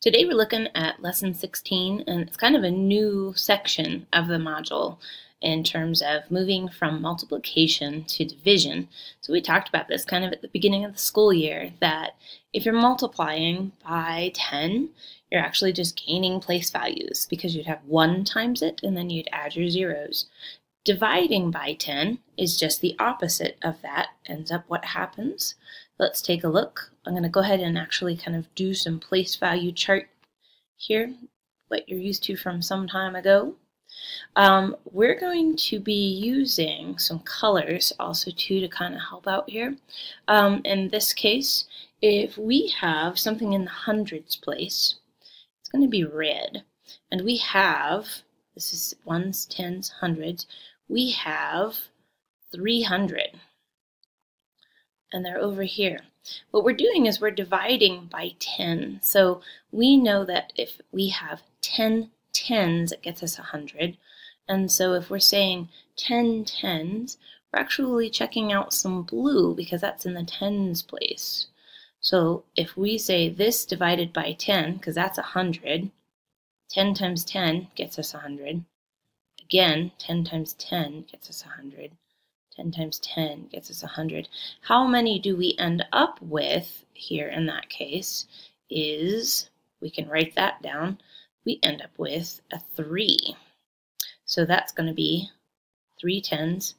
Today we're looking at lesson 16 and it's kind of a new section of the module in terms of moving from multiplication to division. So we talked about this kind of at the beginning of the school year that if you're multiplying by 10, you're actually just gaining place values because you'd have 1 times it and then you'd add your zeros. Dividing by 10 is just the opposite of that, ends up what happens. Let's take a look. I'm going to go ahead and actually kind of do some place value chart here, what you're used to from some time ago. Um, we're going to be using some colors also too to kind of help out here. Um, in this case, if we have something in the hundreds place, it's going to be red. And we have, this is ones, tens, hundreds, we have 300 and they're over here. What we're doing is we're dividing by 10. So we know that if we have 10 tens, it gets us 100. And so if we're saying 10 tens, we're actually checking out some blue because that's in the tens place. So if we say this divided by 10, because that's 100, 10 times 10 gets us 100. Again, 10 times 10 gets us 100. 10 times 10 gets us 100. How many do we end up with here in that case is, we can write that down, we end up with a 3. So that's going to be 3 tens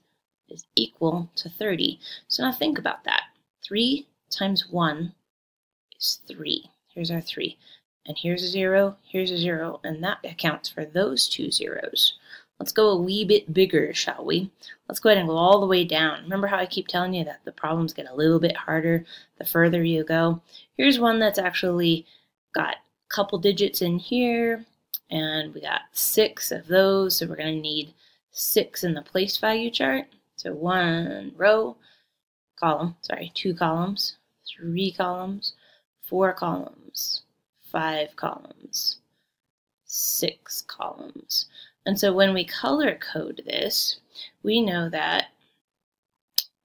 is equal to 30. So now think about that. 3 times 1 is 3. Here's our 3. And here's a 0, here's a 0, and that accounts for those two zeros. Let's go a wee bit bigger, shall we? Let's go ahead and go all the way down. Remember how I keep telling you that the problems get a little bit harder the further you go? Here's one that's actually got a couple digits in here, and we got six of those, so we're going to need six in the place value chart. So one row, column, sorry, two columns, three columns, four columns, five columns, six columns. And so when we color code this, we know that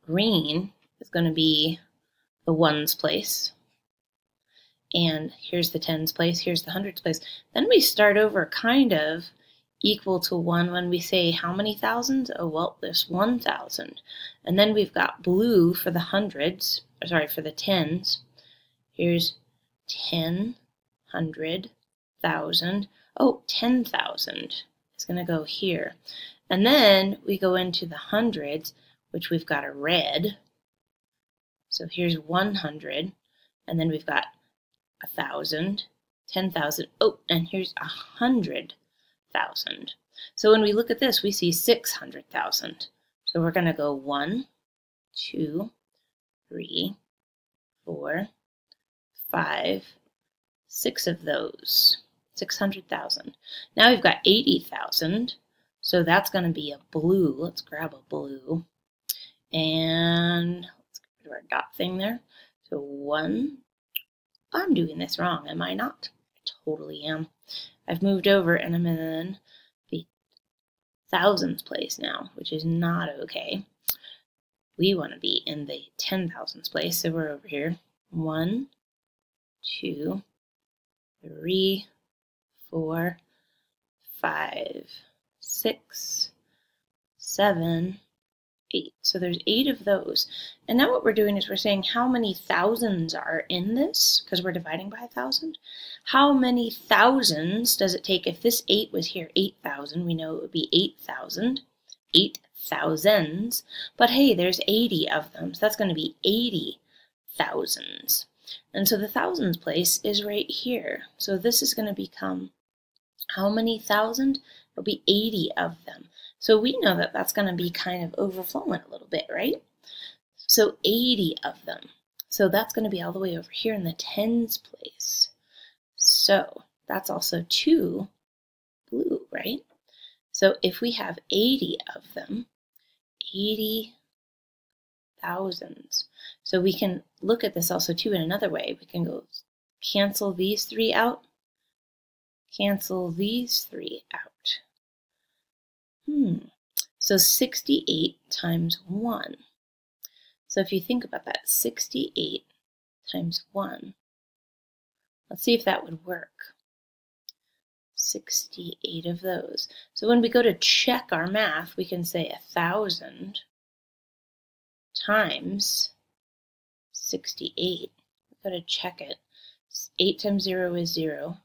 green is going to be the ones place. And here's the tens place, here's the hundreds place. Then we start over kind of equal to 1 when we say how many thousands? Oh, well, there's 1,000. And then we've got blue for the hundreds, sorry, for the tens. Here's 10, 100, 1,000. Oh, 10,000 is going to go here. And then we go into the hundreds, which we've got a red. So here's 100, and then we've got a thousand, 10,000. Oh, and here's a hundred thousand. So when we look at this, we see 600,000. So we're going to go one, two, three, four, five, six of those. 600,000. Now we've got 80,000. So that's going to be a blue. Let's grab a blue. And let's rid of our dot thing there. So one. I'm doing this wrong, am I not? I totally am. I've moved over and I'm in the thousands place now, which is not okay. We want to be in the ten thousands place, so we're over here. One, two, three, four, five, six, seven, eight. So there's eight of those. And now what we're doing is we're saying how many thousands are in this, because we're dividing by a thousand. How many thousands does it take? If this eight was here, 8,000, we know it would be 8,000. Eight thousands. But hey, there's 80 of them, so that's going to be 80 thousands. And so the thousands place is right here. So this is going to become how many thousand? It'll be 80 of them. So we know that that's going to be kind of overflowing a little bit, right? So 80 of them. So that's going to be all the way over here in the tens place. So that's also two blue, right? So if we have 80 of them, 80 thousands. So we can look at this also too in another way. We can go cancel these three out cancel these three out. Hmm, so 68 times 1. So if you think about that, 68 times 1 Let's see if that would work. 68 of those. So when we go to check our math, we can say a thousand times 68. We've got to check it. 8 times 0 is 0.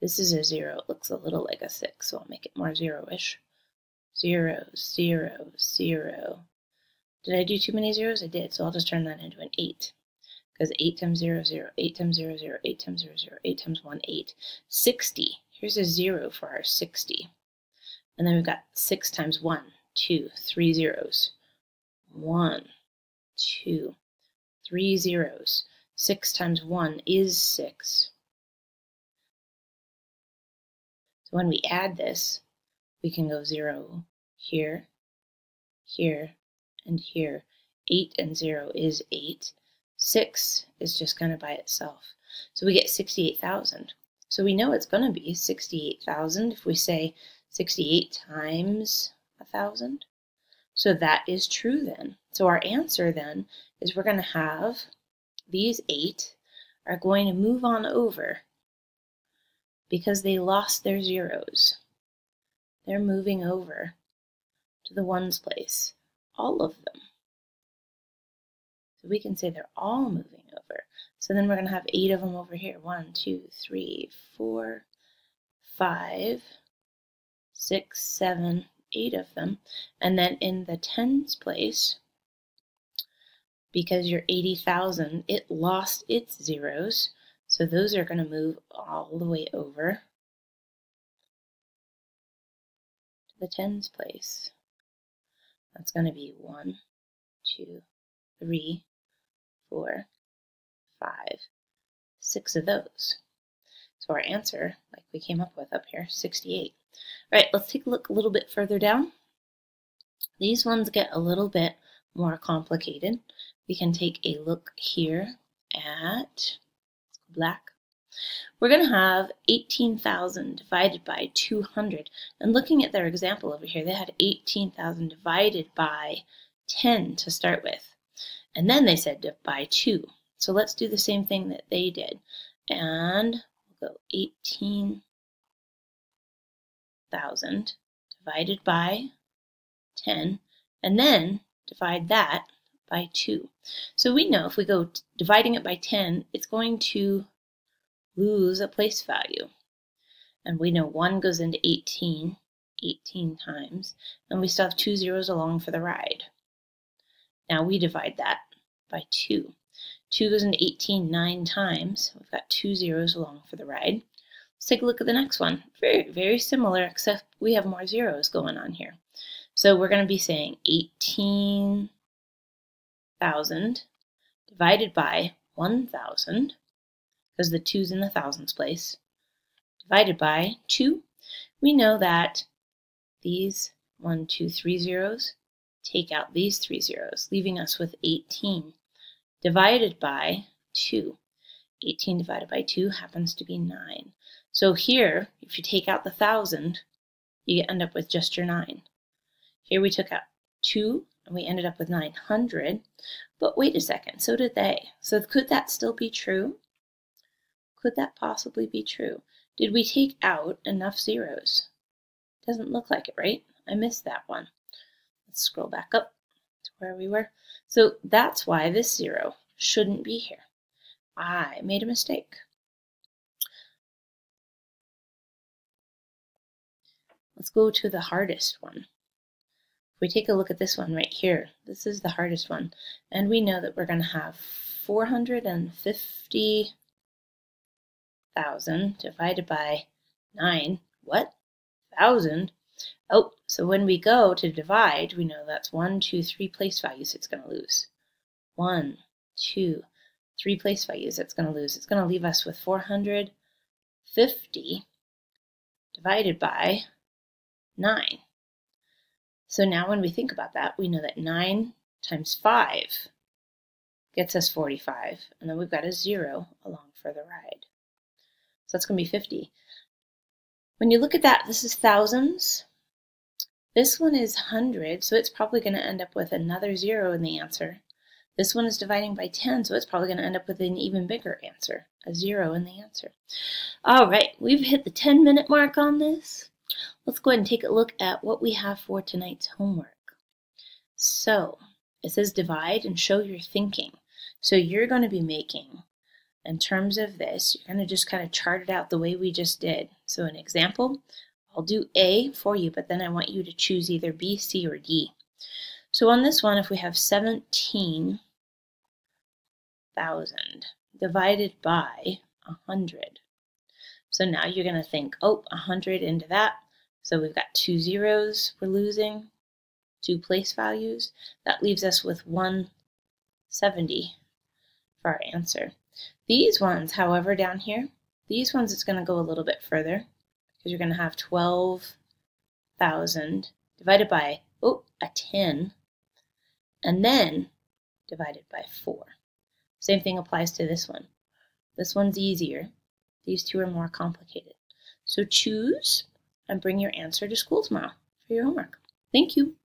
This is a 0. It looks a little like a 6, so I'll make it more 0-ish. 0, 0, 0. Did I do too many zeros? I did, so I'll just turn that into an 8 because 8 times 0, 0, 8 times 0, 0, 8 times 0, 0, 8 times 1, 8. 60. Here's a 0 for our 60. And then we've got 6 times 1, 2, 3 zeros. 1, 2, 3 zeros. 6 times 1 is 6. So when we add this, we can go 0 here, here, and here. 8 and 0 is 8. 6 is just to by itself. So we get 68,000. So we know it's to be 68,000 if we say 68 times 1,000. So that is true then. So our answer then is we're going to have these 8 are going to move on over because they lost their zeros. They're moving over to the ones place, all of them. So we can say they're all moving over. So then we're going to have eight of them over here. One, two, three, four, five, six, seven, eight of them. And then in the tens place, because you're 80,000, it lost its zeros. So those are going to move all the way over to the tens place. That's going to be one, two, three, four, five, six of those. So our answer, like we came up with up here, 68. All right, let's take a look a little bit further down. These ones get a little bit more complicated. We can take a look here at black. We're going to have 18,000 divided by 200. And looking at their example over here, they had 18,000 divided by 10 to start with. And then they said by 2. So let's do the same thing that they did. And we'll go 18,000 divided by 10. And then divide that by 2. So we know if we go dividing it by 10, it's going to lose a place value. And we know 1 goes into 18, 18 times, and we still have two zeros along for the ride. Now we divide that by 2. 2 goes into 18 nine times. We've got two zeros along for the ride. Let's take a look at the next one. Very, very similar, except we have more zeros going on here. So we're going to be saying 18,000 divided by 1,000, because the 2's in the thousands place, divided by 2. We know that these one, two, three zeros take out these three zeros, leaving us with 18 divided by 2. 18 divided by 2 happens to be 9. So here, if you take out the 1,000, you end up with just your 9. Here we took out 2, and we ended up with 900. But wait a second, so did they. So could that still be true? Could that possibly be true? Did we take out enough zeros? Doesn't look like it, right? I missed that one. Let's scroll back up to where we were. So that's why this zero shouldn't be here. I made a mistake. Let's go to the hardest one. If we take a look at this one right here, this is the hardest one. And we know that we're going to have 450,000 divided by 9. What? 1,000? Oh, so when we go to divide, we know that's one, two, three place values it's going to lose. One, two, three place values it's going to lose. It's going to leave us with 450 divided by 9. So now when we think about that, we know that 9 times 5 gets us 45, and then we've got a 0 along for the ride. So that's going to be 50. When you look at that, this is thousands. This one is hundred, so it's probably going to end up with another zero in the answer. This one is dividing by 10, so it's probably going to end up with an even bigger answer, a zero in the answer. All right, we've hit the 10 minute mark on this. Let's go ahead and take a look at what we have for tonight's homework. So it says divide and show your thinking. So you're going to be making, in terms of this, you're going to just kind of chart it out the way we just did. So an example, I'll do A for you, but then I want you to choose either B, C, or D. So on this one, if we have 17,000 divided by 100, so now you're going to think, oh, 100 into that. So we've got two zeros we're losing, two place values. That leaves us with 170 for our answer. These ones, however, down here, these ones it's going to go a little bit further because you're going to have 12,000 divided by, oh, a 10 and then divided by 4. Same thing applies to this one. This one's easier. These two are more complicated. So choose and bring your answer to school tomorrow for your homework. Thank you.